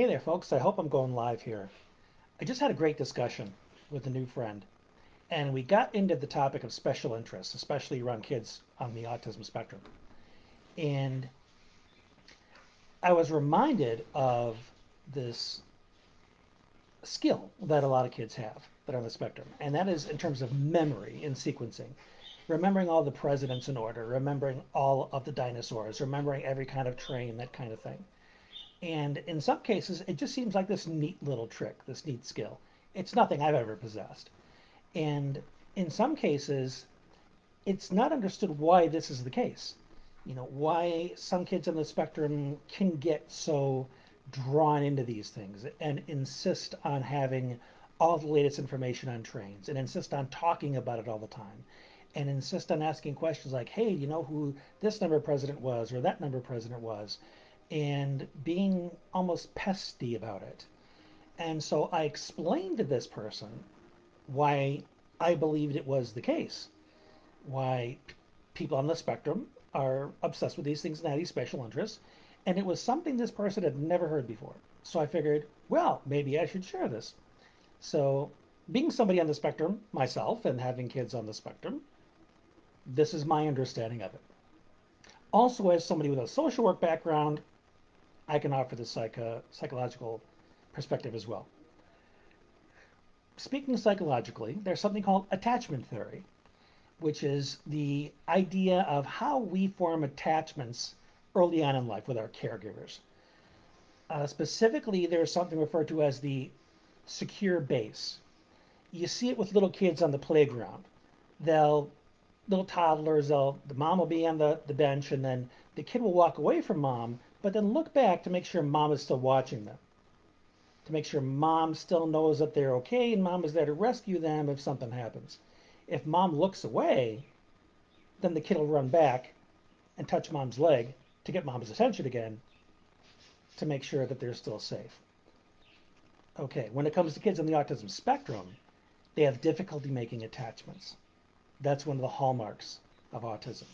Hey there, folks. I hope I'm going live here. I just had a great discussion with a new friend, and we got into the topic of special interests, especially around kids on the autism spectrum. And I was reminded of this skill that a lot of kids have that are on the spectrum, and that is in terms of memory and sequencing. Remembering all the presidents in order, remembering all of the dinosaurs, remembering every kind of train, that kind of thing. And in some cases, it just seems like this neat little trick, this neat skill. It's nothing I've ever possessed. And in some cases, it's not understood why this is the case. You know, why some kids on the spectrum can get so drawn into these things and insist on having all the latest information on trains and insist on talking about it all the time and insist on asking questions like, hey, you know who this number president was or that number president was? And being almost pesty about it. And so I explained to this person why I believed it was the case, why people on the spectrum are obsessed with these things and have these special interests. And it was something this person had never heard before. So I figured, well, maybe I should share this. So, being somebody on the spectrum myself and having kids on the spectrum, this is my understanding of it. Also, as somebody with a social work background, I can offer the psycho- psychological perspective as well. Speaking psychologically, there's something called attachment theory, which is the idea of how we form attachments early on in life with our caregivers. Uh, specifically, there's something referred to as the secure base. You see it with little kids on the playground. They'll, little toddlers, they'll, the mom will be on the, the bench, and then the kid will walk away from mom but then look back to make sure mom is still watching them. To make sure mom still knows that they're okay and mom is there to rescue them if something happens. If mom looks away, then the kid will run back and touch mom's leg to get mom's attention again to make sure that they're still safe. Okay, when it comes to kids on the autism spectrum, they have difficulty making attachments. That's one of the hallmarks of autism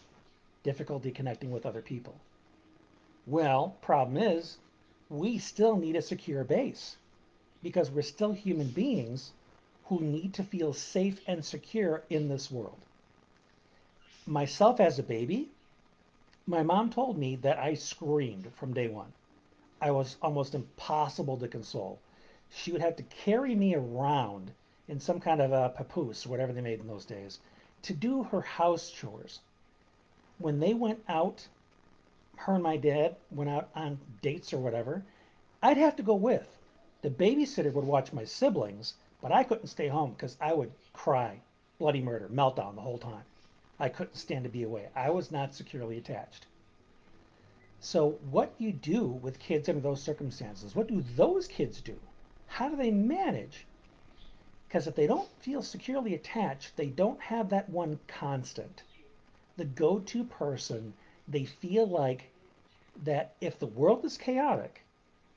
difficulty connecting with other people. Well, problem is, we still need a secure base because we're still human beings who need to feel safe and secure in this world. Myself as a baby, my mom told me that I screamed from day one. I was almost impossible to console. She would have to carry me around in some kind of a papoose, whatever they made in those days, to do her house chores. When they went out her and my dad went out on dates or whatever, I'd have to go with. The babysitter would watch my siblings, but I couldn't stay home because I would cry, bloody murder, meltdown the whole time. I couldn't stand to be away. I was not securely attached. So, what you do with kids under those circumstances? What do those kids do? How do they manage? Because if they don't feel securely attached, they don't have that one constant, the go to person they feel like that if the world is chaotic,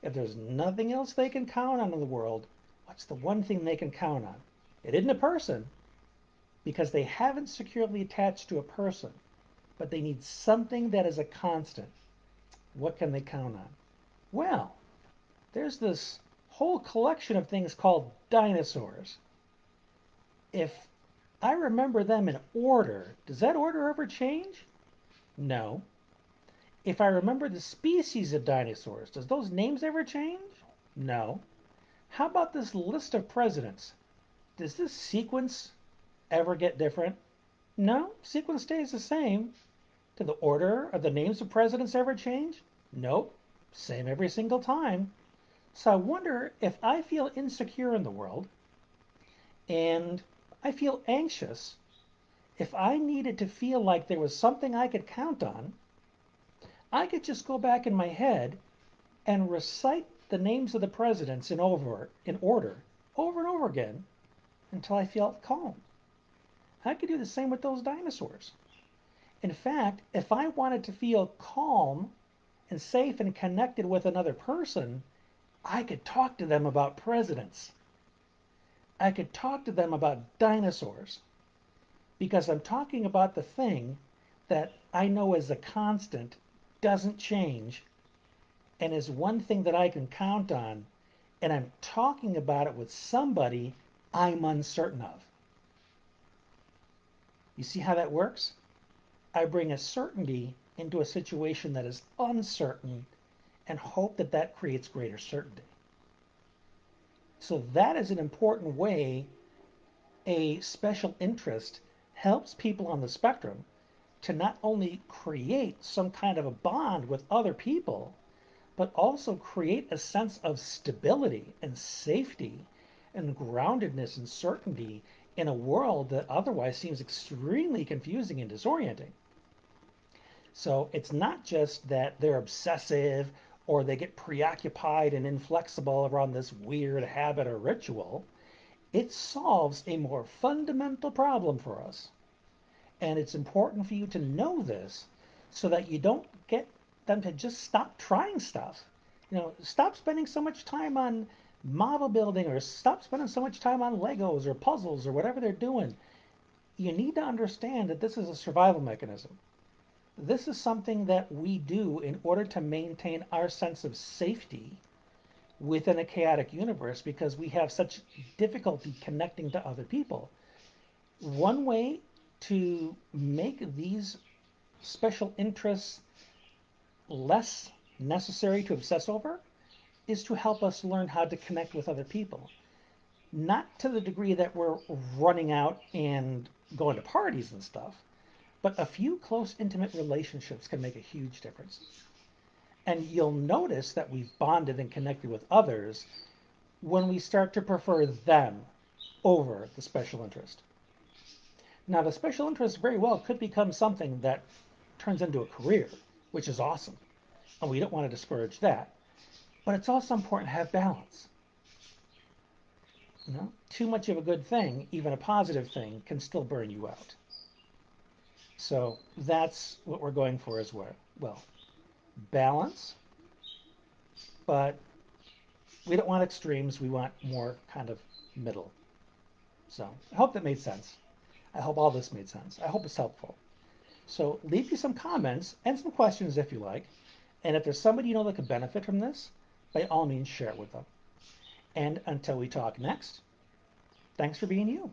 if there's nothing else they can count on in the world, what's the one thing they can count on? It isn't a person because they haven't securely attached to a person, but they need something that is a constant. What can they count on? Well, there's this whole collection of things called dinosaurs. If I remember them in order, does that order ever change? No. If I remember the species of dinosaurs, does those names ever change? No. How about this list of presidents? Does this sequence ever get different? No, sequence stays the same. Do the order of the names of presidents ever change? Nope, same every single time. So I wonder if I feel insecure in the world and I feel anxious if I needed to feel like there was something I could count on, I could just go back in my head and recite the names of the presidents in over in order over and over again until I felt calm. I could do the same with those dinosaurs. In fact, if I wanted to feel calm and safe and connected with another person, I could talk to them about presidents. I could talk to them about dinosaurs because I'm talking about the thing that I know is a constant, doesn't change, and is one thing that I can count on, and I'm talking about it with somebody I'm uncertain of. You see how that works? I bring a certainty into a situation that is uncertain and hope that that creates greater certainty. So that is an important way a special interest helps people on the spectrum to not only create some kind of a bond with other people, but also create a sense of stability and safety and groundedness and certainty in a world that otherwise seems extremely confusing and disorienting. So it's not just that they're obsessive or they get preoccupied and inflexible around this weird habit or ritual. It solves a more fundamental problem for us. And it's important for you to know this so that you don't get them to just stop trying stuff. You know, stop spending so much time on model building or stop spending so much time on Legos or puzzles or whatever they're doing. You need to understand that this is a survival mechanism. This is something that we do in order to maintain our sense of safety within a chaotic universe because we have such difficulty connecting to other people. One way to make these special interests less necessary to obsess over is to help us learn how to connect with other people. Not to the degree that we're running out and going to parties and stuff, but a few close, intimate relationships can make a huge difference. And you'll notice that we've bonded and connected with others when we start to prefer them over the special interest. Now, the special interest very well could become something that turns into a career, which is awesome. And we don't want to discourage that. But it's also important to have balance. You know, too much of a good thing, even a positive thing, can still burn you out. So that's what we're going for as well. Well, balance, but we don't want extremes. We want more kind of middle. So I hope that made sense. I hope all this made sense. I hope it's helpful. So leave me some comments and some questions if you like. And if there's somebody you know that could benefit from this, by all means share it with them. And until we talk next, thanks for being you.